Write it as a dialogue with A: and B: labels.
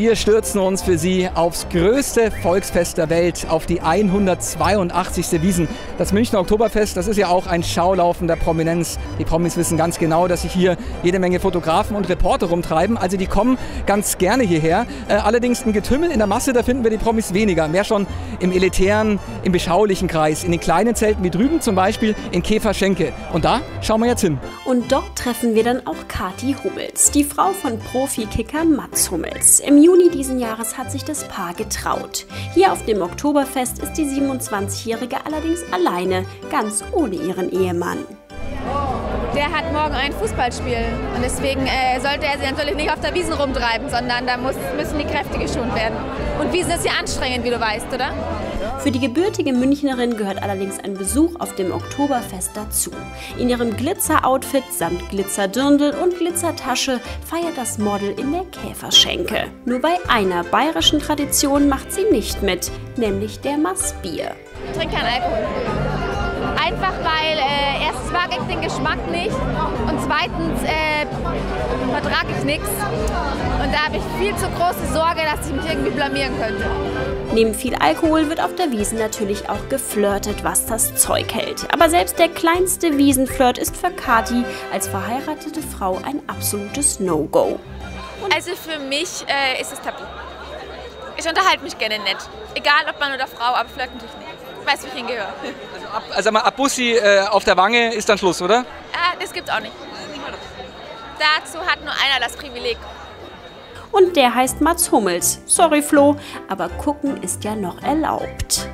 A: Wir stürzen uns für Sie aufs größte Volksfest der Welt, auf die 182. Wiesen. Das Münchner Oktoberfest, das ist ja auch ein Schaulaufen der Prominenz. Die Promis wissen ganz genau, dass sich hier jede Menge Fotografen und Reporter rumtreiben. Also die kommen ganz gerne hierher. Äh, allerdings im Getümmel, in der Masse, da finden wir die Promis weniger. Mehr schon im elitären, im beschaulichen Kreis. In den kleinen Zelten wie drüben zum Beispiel in Käferschenke. Und da schauen wir jetzt hin.
B: Und dort treffen wir dann auch Kati Hummels, die Frau von Profikicker Mats Hummels. Im Juni diesen Jahres hat sich das Paar getraut. Hier auf dem Oktoberfest ist die 27-Jährige allerdings alleine, ganz ohne ihren Ehemann.
C: Der hat morgen ein Fußballspiel und deswegen äh, sollte er sich natürlich nicht auf der Wiesen rumtreiben, sondern da muss, müssen die Kräfte geschont werden. Und Wiesen ist ja anstrengend, wie du weißt, oder?
B: Für die gebürtige Münchnerin gehört allerdings ein Besuch auf dem Oktoberfest dazu. In ihrem Glitzer-Outfit samt Glitzerdirndl und Glitzertasche feiert das Model in der Käferschenke. Nur bei einer bayerischen Tradition macht sie nicht mit, nämlich der Maßbier.
C: Ich trinke keinen Alkohol. Einfach weil äh, mag ich den Geschmack nicht und zweitens äh, vertrage ich nichts. Und da habe ich viel zu große Sorge, dass ich mich irgendwie blamieren könnte.
B: Neben viel Alkohol wird auf der Wiesen natürlich auch geflirtet, was das Zeug hält. Aber selbst der kleinste Wiesenflirt ist für Kati als verheiratete Frau ein absolutes No-Go.
C: Also für mich äh, ist es tabu. Ich unterhalte mich gerne nett. Egal ob Mann oder Frau, aber flirten tue ich nicht. Ich weiß, wie ich hingehöre.
A: Also ab, also ab Bussi äh, auf der Wange ist dann Schluss, oder?
C: Äh, das gibt's auch nicht. Dazu hat nur einer das Privileg.
B: Und der heißt Mats Hummels. Sorry Flo, aber gucken ist ja noch erlaubt.